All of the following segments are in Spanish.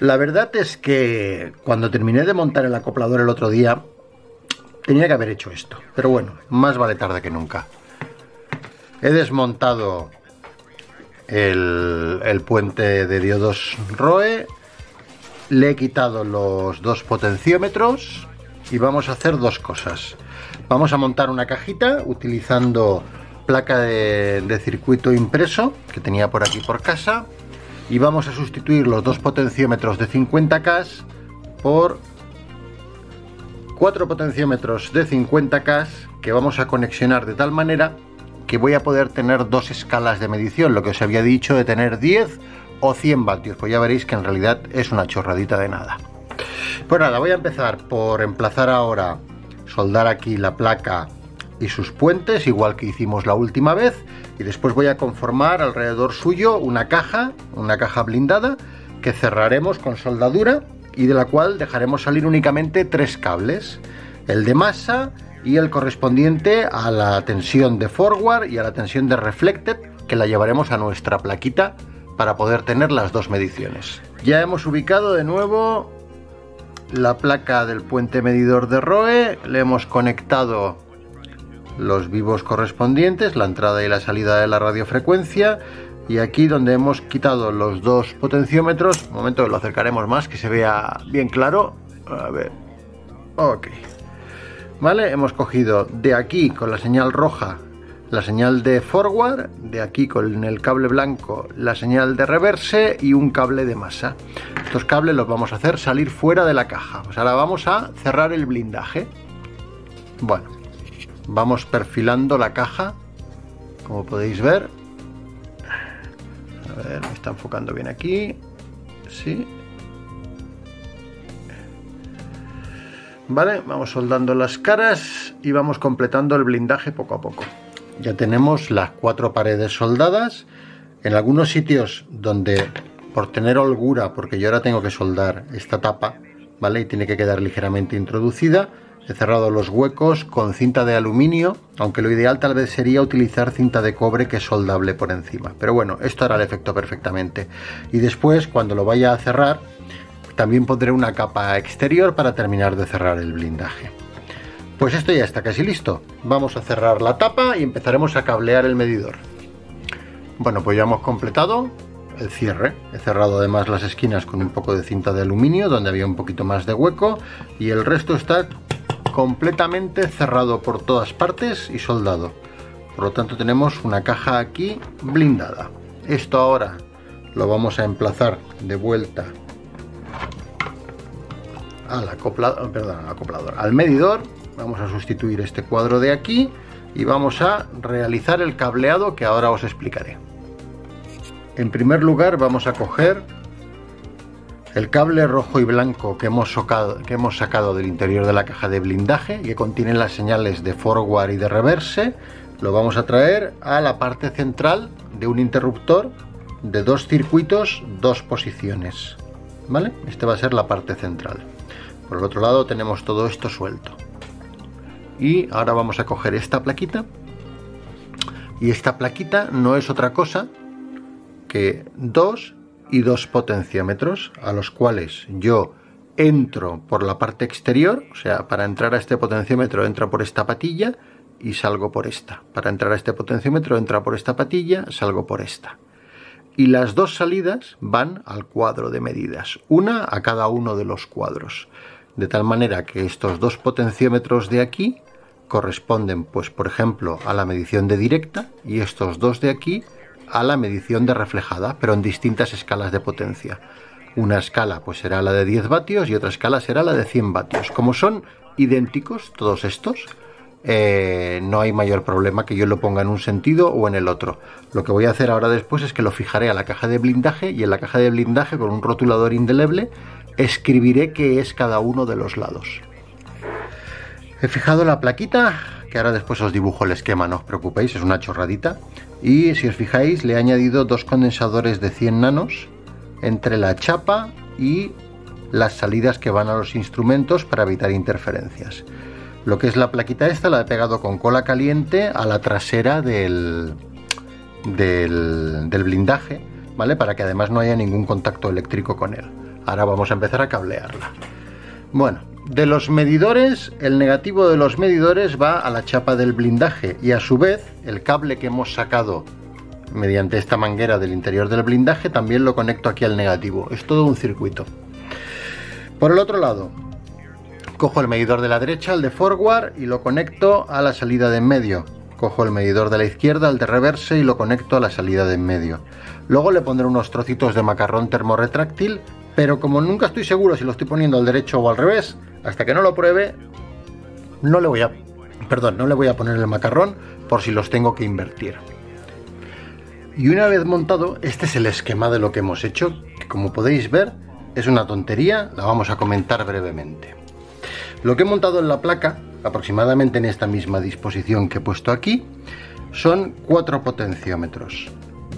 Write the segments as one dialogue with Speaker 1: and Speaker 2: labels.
Speaker 1: La verdad es que cuando terminé de montar el acoplador el otro día, tenía que haber hecho esto. Pero bueno, más vale tarde que nunca. He desmontado el, puente de diodos ROE, le he quitado los dos potenciómetros y vamos a hacer dos cosas. Vamos a montar una cajita utilizando placa de, circuito impreso que tenía por aquí por casa y vamos a sustituir los dos potenciómetros de 50K por cuatro potenciómetros de 50K que vamos a conexionar de tal manera que voy a poder tener dos escalas de medición, lo que os había dicho de tener 10 o 100 vatios, pues ya veréis que en realidad es una chorradita de nada. Pues nada, voy a empezar por emplazar ahora, soldar aquí la placa y sus puentes, igual que hicimos la última vez, y después voy a conformar alrededor suyo una caja, una caja blindada, que cerraremos con soldadura y de la cual dejaremos salir únicamente tres cables, el de masa y el correspondiente a la tensión de forward y a la tensión de reflected, que la llevaremos a nuestra plaquita para poder tener las dos mediciones. Ya hemos ubicado de nuevo la placa del puente medidor de ROE, le hemos conectado los vivos correspondientes, la entrada y la salida de la radiofrecuencia. Y aquí donde hemos quitado los dos potenciómetros, un momento lo acercaremos más que se vea bien claro, a ver, ok, vale, hemos cogido de aquí con la señal roja la señal de forward, de aquí con el cable blanco la señal de reverse y un cable de masa. Estos cables los vamos a hacer salir fuera de la caja. Pues ahora vamos a cerrar el blindaje. Bueno, vamos perfilando la caja como podéis ver a ver, me está enfocando bien aquí sí vale, vamos soldando las caras y vamos completando el blindaje poco a poco ya tenemos las cuatro paredes soldadas en algunos sitios donde por tener holgura porque yo ahora tengo que soldar esta tapa vale y tiene que quedar ligeramente introducida He cerrado los huecos con cinta de aluminio, aunque lo ideal tal vez sería utilizar cinta de cobre que es soldable por encima. Pero bueno, esto hará el efecto perfectamente. Y después, cuando lo vaya a cerrar, también pondré una capa exterior para terminar de cerrar el blindaje. Pues esto ya está casi listo. Vamos a cerrar la tapa y empezaremos a cablear el medidor. Bueno, pues ya hemos completado el cierre. He cerrado además las esquinas con un poco de cinta de aluminio donde había un poquito más de hueco y el resto está completamente cerrado por todas partes y soldado. Por lo tanto tenemos una caja aquí blindada. Esto ahora lo vamos a emplazar de vuelta al acoplador, perdón, al acoplador, al medidor. Vamos a sustituir este cuadro de aquí y vamos a realizar el cableado que ahora os explicaré. En primer lugar vamos a coger el cable rojo y blanco que hemos, sacado del interior de la caja de blindaje, que contiene las señales de forward y de reverse, lo vamos a traer a la parte central de un interruptor de dos circuitos, dos posiciones. ¿Vale? Este va a ser la parte central. Por el otro lado tenemos todo esto suelto. Y ahora vamos a coger esta plaquita. Y esta plaquita no es otra cosa que dos y dos potenciómetros a los cuales yo entro por la parte exterior, o sea, para entrar a este potenciómetro entro por esta patilla y salgo por esta. Para entrar a este potenciómetro entra por esta patilla, salgo por esta. Y las dos salidas van al cuadro de medidas, una a cada uno de los cuadros. De tal manera que estos dos potenciómetros de aquí corresponden, pues por ejemplo, a la medición de directa y estos dos de aquí a la medición de reflejada, pero en distintas escalas de potencia. Una escala pues será la de 10 vatios y otra escala será la de 100 vatios. Como son idénticos todos estos, eh, no hay mayor problema que yo lo ponga en un sentido o en el otro. Lo que voy a hacer ahora después es que lo fijaré a la caja de blindaje y en la caja de blindaje con un rotulador indeleble escribiré qué es cada uno de los lados. He fijado la plaquita, que ahora después os dibujo el esquema, no os preocupéis, es una chorradita. Y si os fijáis, le he añadido dos condensadores de 100 nanos entre la chapa y las salidas que van a los instrumentos para evitar interferencias. Lo que es la plaquita esta la he pegado con cola caliente a la trasera del, del, del blindaje, ¿vale? Para que además no haya ningún contacto eléctrico con él. Ahora vamos a empezar a cablearla. Bueno, de los medidores, el negativo de los medidores va a la chapa del blindaje y a su vez el cable que hemos sacado mediante esta manguera del interior del blindaje también lo conecto aquí al negativo. Es todo un circuito. Por el otro lado, cojo el medidor de la derecha, el de forward, y lo conecto a la salida de en medio. Cojo el medidor de la izquierda, el de reverse, y lo conecto a la salida de en medio. Luego le pondré unos trocitos de macarrón termorretráctil, pero como nunca estoy seguro si lo estoy poniendo al derecho o al revés, hasta que no lo pruebe, no le voy a, perdón, no le voy a poner el macarrón por si los tengo que invertir. Y una vez montado, este es el esquema de lo que hemos hecho, que como podéis ver es una tontería, la vamos a comentar brevemente. Lo que he montado en la placa, aproximadamente en esta misma disposición que he puesto aquí, son cuatro potenciómetros.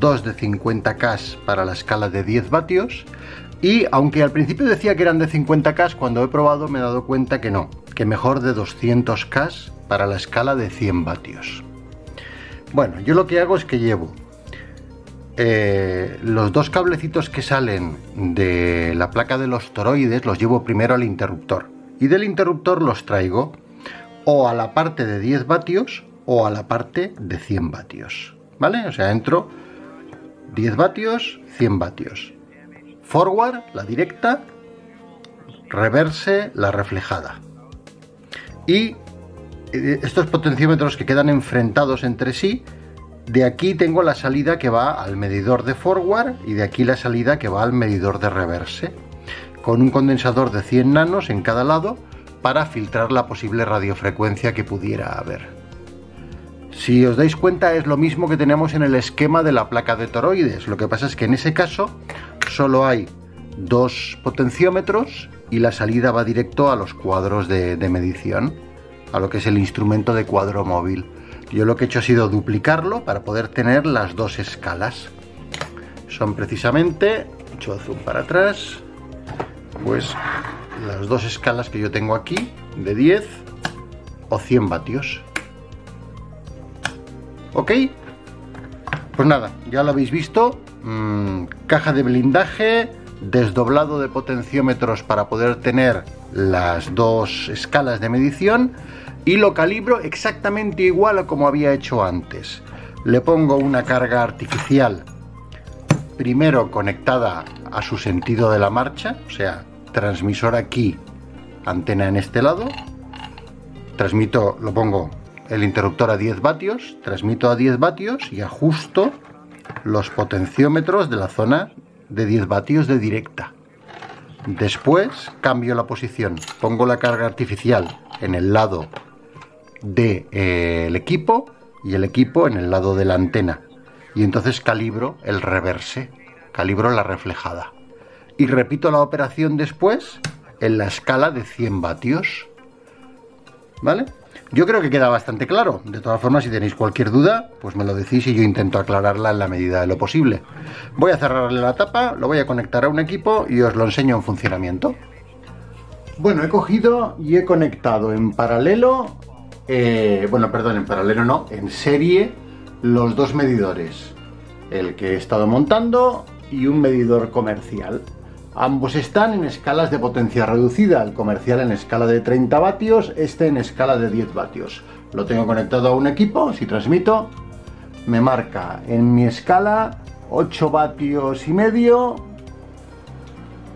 Speaker 1: Dos de 50K para la escala de 10 vatios y aunque al principio decía que eran de 50K, cuando he probado me he dado cuenta que no, que mejor de 200K para la escala de 100 vatios. Bueno, yo lo que hago es que llevo eh, los dos cablecitos que salen de la placa de los toroides los llevo primero al interruptor y del interruptor los traigo o a la parte de 10 vatios o a la parte de 100 vatios, ¿vale? O sea, entro 10 vatios, 100 vatios forward, la directa, reverse, la reflejada. Y eh, estos potenciómetros que quedan enfrentados entre sí, de aquí tengo la salida que va al medidor de forward y de aquí la salida que va al medidor de reverse, con un condensador de 100 nanos en cada lado para filtrar la posible radiofrecuencia que pudiera haber. Si os dais cuenta es lo mismo que tenemos en el esquema de la placa de toroides, lo que pasa es que en ese caso solo hay dos potenciómetros y la salida va directo a los cuadros de, medición, a lo que es el instrumento de cuadro móvil. Yo lo que he hecho ha sido duplicarlo para poder tener las dos escalas. Son precisamente, hecho zoom para atrás, pues las dos escalas que yo tengo aquí, de 10 o 100 vatios. ¿Ok? Pues nada, ya lo habéis visto, Mm, caja de blindaje, desdoblado de potenciómetros para poder tener las dos escalas de medición y lo calibro exactamente igual a como había hecho antes. Le pongo una carga artificial primero conectada a su sentido de la marcha, o sea, transmisor aquí, antena en este lado. Transmito, lo pongo el interruptor a 10 vatios, transmito a 10 vatios y ajusto los potenciómetros de la zona de 10 vatios de directa. Después cambio la posición, pongo la carga artificial en el lado del de, eh, equipo y el equipo en el lado de la antena. Y entonces calibro el reverse, calibro la reflejada. Y repito la operación después en la escala de 100 vatios. ¿Vale? Yo creo que queda bastante claro. De todas formas, si tenéis cualquier duda, pues me lo decís y yo intento aclararla en la medida de lo posible. Voy a cerrarle la tapa, lo voy a conectar a un equipo y os lo enseño en funcionamiento. Bueno, he cogido y he conectado en paralelo, eh, bueno, perdón, en paralelo no, en serie, los dos medidores. El que he estado montando y un medidor comercial. Ambos están en escalas de potencia reducida, el comercial en escala de 30 vatios, este en escala de 10 vatios. Lo tengo conectado a un equipo, si transmito, me marca en mi escala 8 vatios y medio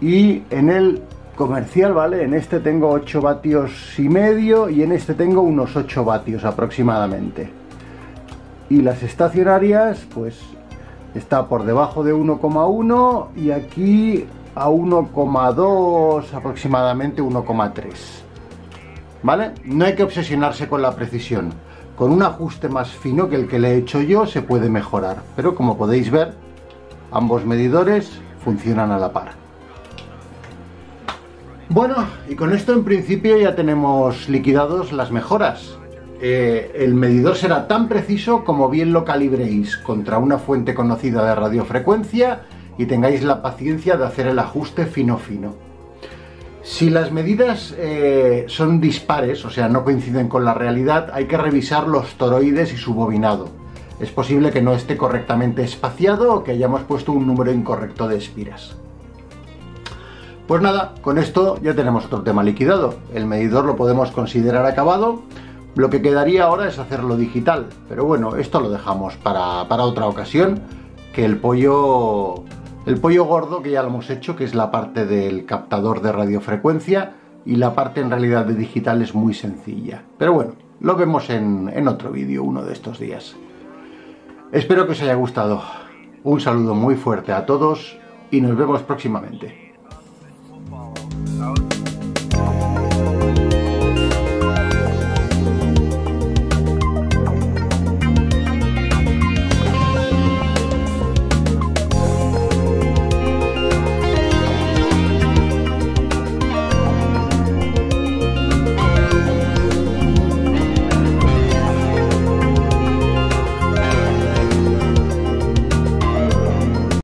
Speaker 1: y en el comercial, ¿vale? En este tengo 8 vatios y medio y en este tengo unos 8 vatios aproximadamente. Y las estacionarias, pues está por debajo de 1,1 y aquí a 1,2 aproximadamente 1,3 ¿vale? No hay que obsesionarse con la precisión. Con un ajuste más fino que el que le he hecho yo se puede mejorar. Pero como podéis ver ambos medidores funcionan a la par. Bueno, y con esto en principio ya tenemos liquidados las mejoras. Eh, el medidor será tan preciso como bien lo calibréis contra una fuente conocida de radiofrecuencia y tengáis la paciencia de hacer el ajuste fino fino. Si las medidas eh, son dispares, o sea, no coinciden con la realidad, hay que revisar los toroides y su bobinado. Es posible que no esté correctamente espaciado o que hayamos puesto un número incorrecto de espiras. Pues nada, con esto ya tenemos otro tema liquidado. El medidor lo podemos considerar acabado. Lo que quedaría ahora es hacerlo digital. Pero bueno, esto lo dejamos para, para otra ocasión. Que el pollo el pollo gordo, que ya lo hemos hecho, que es la parte del captador de radiofrecuencia y la parte en realidad de digital es muy sencilla. Pero bueno, lo vemos en, en otro vídeo uno de estos días. Espero que os haya gustado. Un saludo muy fuerte a todos y nos vemos próximamente.